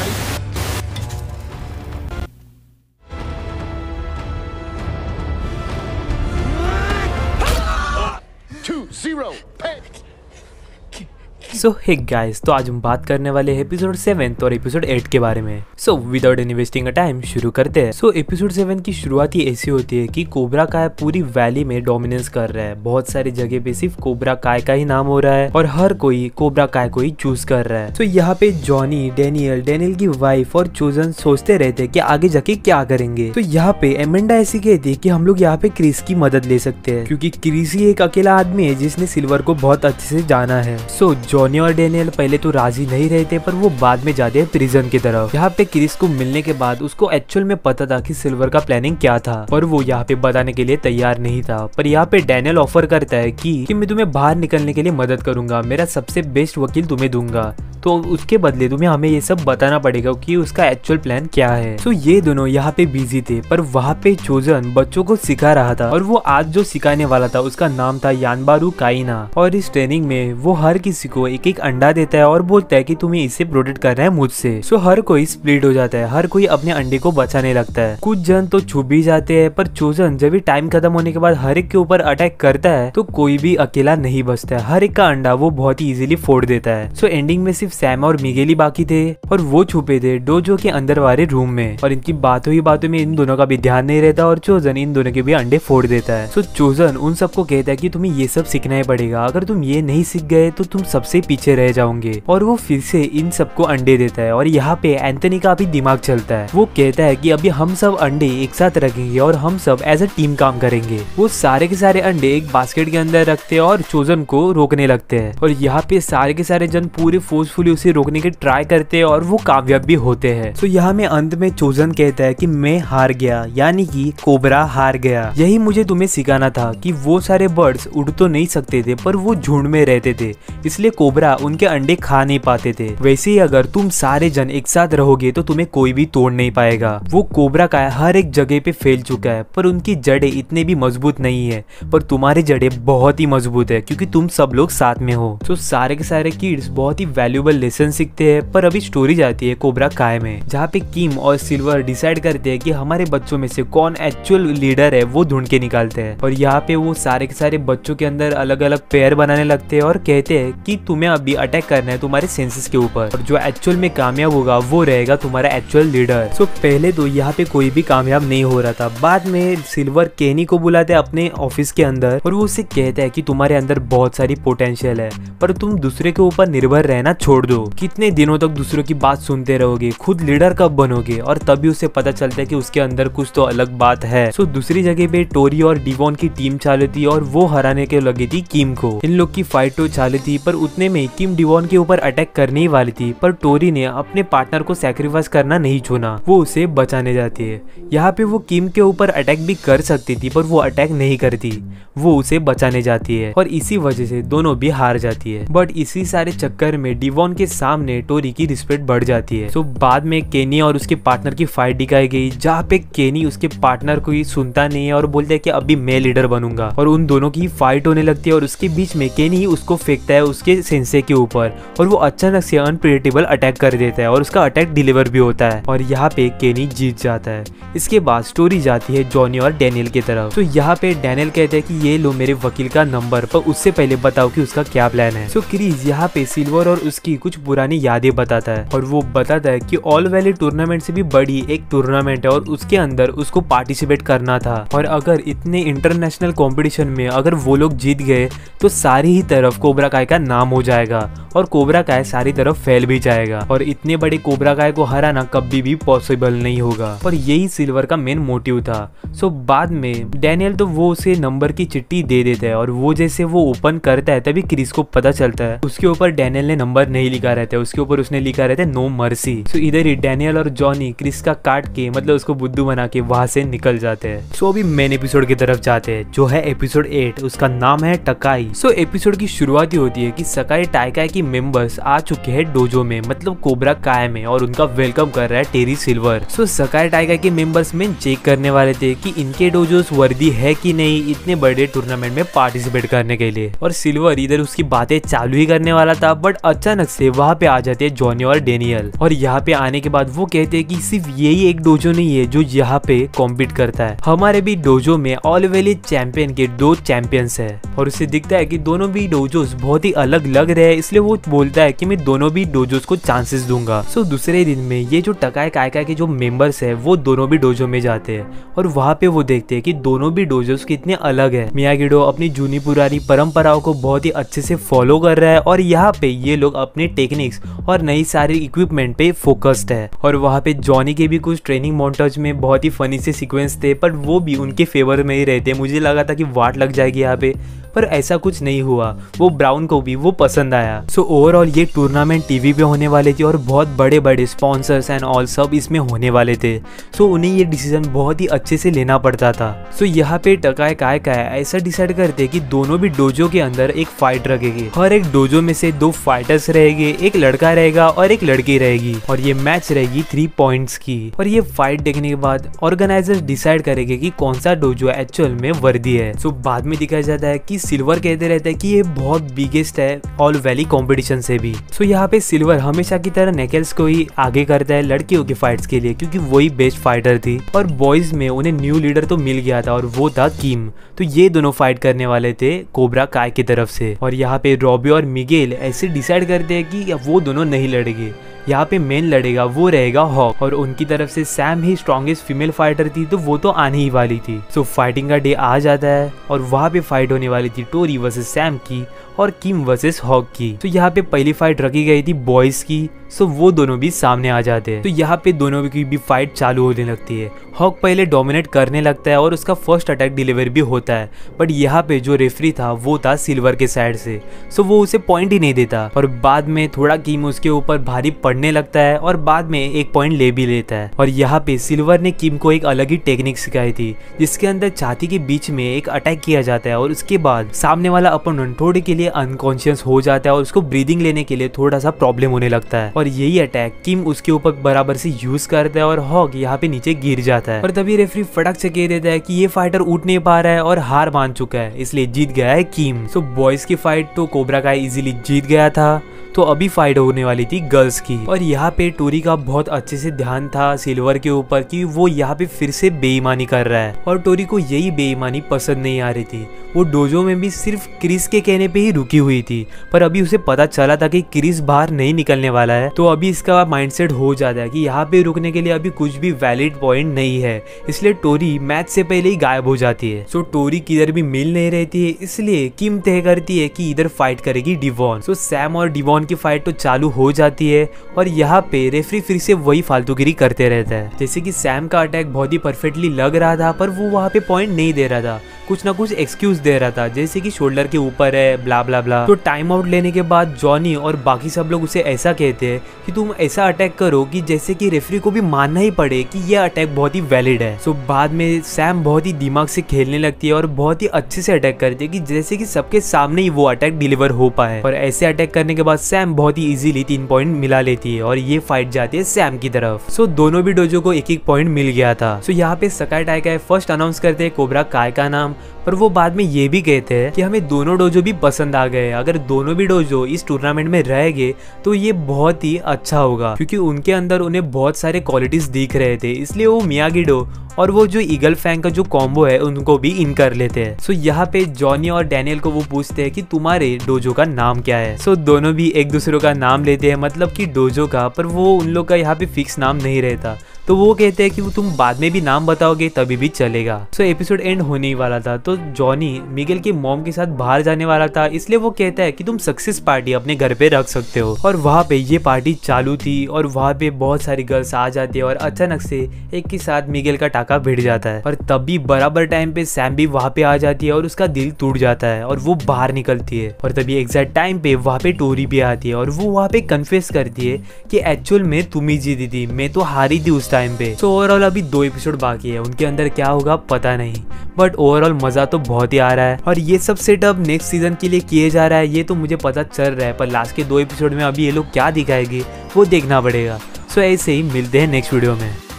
ready? Two, zero, pet! So hey guys तो आज हम बात करने वाले हैं एपिसोड सेवन और एपिसोड एट के बारे में। So without any wasting a time शुरू करते हैं। सो एपिसोड सेवन की शुरुआत ही ऐसी होती है कि कोबरा काय पूरी वैली में डोमिनेंस कर रहा है। बहुत सारी जगह पे सिर्फ़ कोबरा काय का ही नाम हो रहा है और हर कोई कोबरा काय को ही चूज़ कर रहा है। तो यहाँ पे जॉनी डेनियल डेनियल की वाइफ और चोजन सोचते रहते कि आगे जाके क्या करेंगे। तो so, यहाँ पे एमेंडा ऐसी कहती है कि हम लोग यहाँ पे क्रिस की मदद ले सकते हैं क्योंकि क्रिस ही एक अकेला आदमी है जिसने सिल्वर को बहुत अच्छे से जाना है। सो जॉनी और डेनियल पहले तो राज़ी नहीं रहते पर वो बाद में जाते हैं प्रिजन की तरफ़। यहाँ पे क्रिस को मिलने के बाद उसको एक्चुअल में पता था कि सिल्वर का प्लानिंग क्या था पर वो यहाँ पे बताने के लिए तैयार नहीं था। पर यहाँ पे डेनियल ऑफ़र करता है की, कि मैं तुम्हें बाहर निकलने के लिए मदद करूँगा, मेरा सबसे बेस्ट वकील तुम्हें दूँगा। तो उसके बदले तुम्हें हमें ये सब बताना पड़ेगा कि उसका एक्चुअल प्लान क्या है। तो ये दोनों यहाँ पे बिज़ी थे, पर वहाँ पे चोजन बच्चों को सिखा रहा था, और वो आज जो सिखाने वाला था, उसका नाम था यानबारू काइना और इस ट्रेनिंग में वो हर किसी को एक एक अंडा देता है और बोलता है की तुम्हें इसे प्रोटेक्ट करना है मुझसे। सो हर कोई स्प्लिट हो जाता है, हर कोई अपने अंडे को बचाने लगता है। कुछ जन तो छुप भी जाते हैं, पर चोजन जब भी टाइम खत्म होने के बाद हर एक के ऊपर अटैक करता है तो कोई भी अकेला नहीं बचता है। हर एक का अंडा वो बहुत ही इजीली फोड़ देता है। सो एंडिंग में सिर्फ़ सैम और मिगेली बाकी थे और वो छुपे थे डोजो के अंदर वाले रूम में। और इनकी बातों ही बातों में इन दोनों का भी ध्यान नहीं रहता और चोजन इन दोनों के भी अंडे फोड़ देता है। सो चोजन, उन सबको कहता है कि तुम्हें ये सब सीखना ही पड़ेगा। अगर तुम ये नहीं सीख गए तो तुम सबसे पीछे रह जाओगे। और वो फिर से इन सबको अंडे देता है। और यहाँ पे एंथनी का भी दिमाग चलता है। वो कहता है की अभी हम सब अंडे एक साथ रखेंगे और हम सब एज अ टीम काम करेंगे। वो सारे के सारे अंडे एक बास्केट के अंदर रखते हैं और चोजन को रोकने लगते हैं। और यहाँ पे सारे के सारे जन पूरे फोर्सफुली उसे रोकने के ट्राई करते हैं और वो कामयाब भी होते हैं। तो यहाँ में अंत में चोजन कहता है कि मैं हार गया, यानी कि कोबरा हार गया। यही मुझे तुम्हें सिखाना था कि वो सारे बर्ड्स उड़ तो नहीं सकते थे, पर वो झुंड में रहते थे, इसलिए कोबरा उनके अंडे खा नहीं पाते थे। वैसे ही अगर तुम सारे जन एक साथ रहोगे तो तुम्हें कोई भी तोड़ नहीं पाएगा। वो कोबरा का हर एक जगह पे फैल चुका है, पर उनकी जड़े इतने भी मज़बूत नहीं है, पर तुम्हारी जड़े बहुत ही मज़बूत है, क्योंकि तुम सब लोग साथ में हो। तो सारे के सारे किड्स बहुत ही वैल्यूबल लेसन सीखते हैं, पर अभी स्टोरी जाती है कोबरा काय में, जहाँ पे किम और सिल्वर डिसाइड करते हैं कि हमारे बच्चों में से कौन एक्चुअल लीडर है, वो ढूंढ के निकालते हैं। और यहाँ पे वो सारे के सारे बच्चों के अंदर अलग अलग पेयर बनाने लगते हैं और कहते हैं कि तुम्हें अभी अटैक करना है तुम्हारे सेंसेस के ऊपर। और जो एक्चुअल में कामयाब होगा, वो रहेगा तुम्हारा एक्चुअल लीडर सो पहले तो यहाँ पे कोई भी कामयाब नहीं हो रहा था। बाद में सिल्वर केनी को बुलाते अपने ऑफ़िस के अंदर और वो उसे कहता है कि तुम्हारे अंदर बहुत सारी पोटेंशियल है, पर तुम दूसरे के ऊपर निर्भर रहना छोड़ दो। कितने दिनों तक दूसरों की बात सुनते रहोगे? खुद लीडर कब बनोगे? और तभी उसे पता चलता है कि उसके अंदर कुछ तो अलग बात है। सो दूसरी जगह पे टोरी और डिवॉन की टीम चालू थी और वो हराने के लगी थी किम को। इन लोग की फाइट तो चालू थी, पर उतने में किम डिवॉन के ऊपर अटैक करने ही वाली थी। पर टोरी ने अपने पार्टनर को सेक्रीफाइस करना नहीं चुना वो उसे बचाने जाती है। यहाँ पे वो किम के ऊपर अटैक भी कर सकती थी, पर वो अटैक नहीं करती। वो उसे बचाने जाती है और इसी वजह से दोनों भी हार जाती है। बट इसी सारे चक्कर में डिवॉन के सामने टोरी की रिस्पेक्ट बढ़ जाती है। सो बाद में केनी और उसके पार्टनर की फाइट दिखाई गई, जहाँ पे केनी उसके पार्टनर को ही सुनता नहीं है और बोलता है कि अभी मैं लीडर बनूँगा। और उन दोनों की फाइट होने लगती है और उसके बीच में केनी उसको फेंकता है उसके सेंसे के ऊपर। और वो अचानक से अनप्रिडिक्टेबल अटैक कर देता है और उसका अटैक डिलीवर भी होता है। और यहाँ पे केनी जीत जाता है। इसके बाद स्टोरी जाती है जॉनी और डैनियल की तरफ़। तो यहाँ पे डैनियल कहते हैं कि ये लो मेरे वकील का नंबर पर उससे पहले बताओ कि उसका क्या प्लान है। सो क्रीज यहाँ पे सिल्वर और उसकी कुछ पुरानी यादें बताता है। और वो बताता है कि ऑल वैली टूर्नामेंट से भी बड़ी एक टूर्नामेंट है और उसके अंदर उसको पार्टिसिपेट करना था। और अगर इतने इंटरनेशनल कंपटीशन में अगर वो लोग जीत गए तो सारी ही तरफ़ कोबरा काय का नाम हो जाएगा और कोबरा काय सारी तरफ़ फैल भी जाएगा। और इतने बड़े कोबरा काय को हराना कभी भी पॉसिबल नहीं होगा। और यही सिल्वर का मेन मोटिव था। सो बाद में डैनियल तो वो उसे नंबर की चिट्ठी दे देता है और वो जैसे वो ओपन करता है, तभी क्रिस को पता चलता है। उसके ऊपर डैनियल ने नंबर नहीं लिखा रहता है, उसके ऊपर उसने लिखा रहता है नो मर्सी सो इधर ही डैनियल और जॉनी क्रिस का काट के मतलब उसको बुद्धू बना के वहाँ से निकल जाते हैं। सो अभी मेन एपिसोड की तरफ़ जाते हैं, जो है एपिसोड एट उसका नाम है टकाई सो एपिसोड की शुरुआत ही होती है कि सकाई टाइकाई की मेंबर्स आ चुके हैं डोजो में मतलब कोबरा काय में, और उनका वेलकम कर रहा है टेरी सिल्वर सो सकाई टाइकाई के मेंबर्स में चेक करने वाले थे कि इनके डोजोस वर्दी है कि नहीं इतने बड़े टूर्नामेंट में पार्टिसिपेट करने के लिए। और सिल्वर इधर उसकी बातें चालू ही करने वाला था बट अचानक से वहाँ पे आ जाते हैं जॉनी और डेनियल। और यहाँ पे आने के बाद वो कहते हैं कि सिर्फ़ यही एक डोजो नहीं है जो यहाँ पे कॉम्पीट करता है। हमारे भी डोजो में ऑल वेली चैंपियन के दो चैंपियंस है। और उसे दिखता है की दोनों भी डोजोस बहुत ही अलग लग रहे हैं, इसलिए वो बोलता है कि मैं दोनों भी डोजोस को चांसेस दूँगा। सो दूसरे दिन में ये जो टकाए कायका के जो मेंबर्स है, वो दोनों भी डोजो में जाते हैं। और वहाँ पे वो देखते हैं कि दोनों भी डोजोस कितने अलग है। मियागिडो अपनी जूनी पुरानी परंपराओं को बहुत ही अच्छे से फॉलो कर रहा है और यहाँ पे ये लोग अपने टेक्निक्स और नई सारी इक्विपमेंट पे फोकस्ड है। और वहाँ पे जॉनी के भी कुछ ट्रेनिंग मॉन्टेज में बहुत ही फनी से सीक्वेंस थे पर वो भी उनके फेवर में ही रहते। मुझे लगा था कि वाट लग जाएगी यहाँ पे पर ऐसा कुछ नहीं हुआ। वो ब्राउन को भी वो पसंद आया। सो so, ओवरऑल ये टूर्नामेंट टीवी पे होने वाले थे और बहुत बड़े बड़े स्पॉन्सर्स एंड ऑल सब इसमें होने वाले थे। सो so, उन्हें ये डिसीज़न बहुत ही अच्छे से लेना पड़ता था। सो so, यहाँ पे टकाए काय काय ऐसा डिसाइड करते कि दोनों भी डोजो के अंदर एक फाइट रखेगी। हर एक डोजो में से दो फाइटर्स रहेंगे, एक लड़का रहेगा और एक लड़की रहेगी। और ये मैच रहेगी थ्री पॉइंट्स की। और ये फाइट देखने के बाद ऑर्गेनाइजर डिसाइड करेंगे कि कौन सा डोजो एक्चुअल में वर्दी है। सो बाद में दिखाया जाता है कि सिल्वर कहते रहते हैं कि ये बहुत बिगेस्ट है ऑल वैली कॉम्पिटिशन से भी। सो यहाँ पे सिल्वर हमेशा की तरह नेकल्स को ही आगे करता है लड़कियों की फाइट्स के लिए, क्योंकि वही बेस्ट फाइटर थी। और बॉयज़ में उन्हें न्यू लीडर तो मिल गया था और वो था किम तो ये दोनों फाइट करने वाले थे कोबरा काय की तरफ़ से। और यहाँ पे रॉबी और मिगेल ऐसे डिसाइड करते कि वो दोनों नहीं लड़ेंगे? यहाँ पे मेन लड़ेगा वो रहेगा हॉक और उनकी तरफ़ से सैम ही स्ट्रॉन्गेस्ट फीमेल फाइटर थी तो वो तो आने ही वाली थी। सो so, फाइटिंग का डे आ जाता है और वहाँ पे फाइट होने वाली थी टोरी वर्सेस सैम की और किम वर्सेस हॉक की। तो यहाँ पे पहली फाइट रखी गई थी बॉयज़ की सो वो दोनों भी सामने आ जाते हैं। तो यहाँ पे दोनों की भी फाइट चालू होने लगती है। हॉक पहले डोमिनेट करने लगता है और उसका फ़र्स्ट अटैक डिलीवर भी होता है। बट यहाँ पे जो रेफरी था, वो था सिल्वर के साइड से। सो वो उसे पॉइंट ही नहीं देता। और बाद में थोड़ा किम उसके ऊपर भारी पड़ने लगता है और बाद में एक पॉइंट ले भी लेता है। और यहाँ पे सिल्वर ने किम को एक अलग ही टेक्निक सिखाई थी, जिसके अंदर छाती के बीच में एक अटैक किया जाता है और उसके बाद सामने वाला अपोनेंट थोड़े के लिए अनकॉन्शियस हो जाता है और उसको ब्रीदिंग लेने के लिए थोड़ा सा प्रॉब्लम होने लगता है। और यही अटैक किम उसके ऊपर बराबर से यूज़ करता है और हॉक यहाँ पे नीचे गिर जाता है। और तभी रेफरी फटक से कह देता है कि ये फाइटर उठ नहीं पा रहा है और हार मान चुका है, इसलिए जीत गया है किम सो बॉयज़ की फाइट तो कोबरा का इजीली जीत गया था तो अभी फाइट होने वाली थी गर्ल्स की। और यहाँ पे टोरी का बहुत अच्छे से ध्यान था सिल्वर के ऊपर कि वो यहाँ पे फिर से बेईमानी कर रहा है। और टोरी को यही बेईमानी पसंद नहीं आ रही थी। वो डोजो में भी सिर्फ़ क्रिस के कहने पे ही रुकी हुई थी, पर अभी उसे पता चला था कि क्रिस बाहर नहीं निकलने वाला है तो अभी इसका माइंडसेट हो जाता है कि यहाँ पे रुकने के लिए अभी कुछ भी वैलिड पॉइंट नहीं है, इसलिए टोरी मैच से पहले ही गायब हो जाती है। सो टोरी किधर भी मिल नहीं रहती है, इसलिए किम तय करती है कि इधर फाइट करेगी डिवॉन। सो सैम और डिवॉन की फाइट तो चालू हो जाती है, और यहाँ पे रेफरी फिर से वही फालतूगिरी करते रहता है। जैसे कि सैम का अटैक बहुत ही परफेक्टली लग रहा था, पर वो वहाँ पे पॉइंट नहीं दे रहा था, कुछ ना कुछ एक्सक्यूज दे रहा था, जैसे कि शोल्डर के ऊपर है ब्ला ब्ला ब्ला ब्ला तो टाइम आउट लेने के बाद जॉनी और बाकी सब लोग उसे ऐसा कहते हैं कि तुम ऐसा अटैक करो कि जैसे कि रेफरी को भी मानना ही पड़े कि यह अटैक बहुत ही वैलिड है। सो बाद में सैम बहुत ही दिमाग से खेलने लगती है और बहुत ही अच्छे से अटैक करती है कि जैसे कि सबके सामने ही वो अटैक डिलीवर हो पाए। और ऐसे अटैक करने के बाद सैम बहुत ही इजीली तीन पॉइंट मिला लेती है और ये फाइट जाती है सैम की तरफ़। सो दोनों भी डोजो को एक एक पॉइंट मिल गया था। सो यहाँ पे सकाई टाइका फ़र्स्ट अनाउंस करते हैं कोबरा काय का नाम। पर वो बाद में ये भी कहते हैं कि हमें दोनों डोजो भी पसंद आ गए, अगर दोनों भी डोजो इस टूर्नामेंट में रह गए तो ये बहुत ही अच्छा होगा, क्योंकि उनके अंदर उन्हें बहुत सारे क्वालिटीज दिख रहे थे, इसलिए वो मियागिडो और वो जो ईगल फैंग का जो कॉम्बो है, उनको भी इन कर लेते हैं। सो यहाँ पे जॉनी और डैनियल को वो पूछते हैं कि तुम्हारे डोजो का नाम क्या है? सो दोनों भी एक दूसरे का नाम लेते हैं मतलब कि डोजो का, पर वो उन लोग का यहाँ पे फिक्स नाम नहीं रहता। तो वो कहते हैं कि तुम बाद में भी नाम बताओगे, तभी भी चलेगा। सो एपिसोड एंड होने ही वाला था। तो जॉनी मिगेल के मॉम के साथ बाहर जाने वाला था। इसलिए वो कहता है कि तुम सक्सेस पार्टी अपने घर पे रख सकते हो। और वहाँ पे ये पार्टी चालू थी और वहाँ पे बहुत सारी गर्ल्स आ जाती है और अचानक से एक के साथ मिगेल का टाका भिड़ जाता है। और तभी बराबर टाइम पे सैम भी वहाँ पे आ जाती है और उसका दिल टूट जाता है और वो बाहर निकलती है। और तभी एग्जैक्ट टाइम पे वहाँ पे टोरी भी आती है और वो वहाँ पे कन्फेस करती है कि एक्चुअल में तुम ही जीती थी। मैं तो हारी थी उस टाइम टाइम पे। सो ओवरऑल अभी दो एपिसोड बाकी है, उनके अंदर क्या होगा पता नहीं। बट ओवरऑल मज़ा तो बहुत ही आ रहा है। और ये सब सेटअप नेक्स्ट सीज़न के लिए किए जा रहा है, ये तो मुझे पता चल रहा है। पर लास्ट के दो एपिसोड में अभी ये लोग क्या दिखाएगी, वो देखना पड़ेगा। सो ऐसे ही मिलते हैं नेक्स्ट वीडियो में।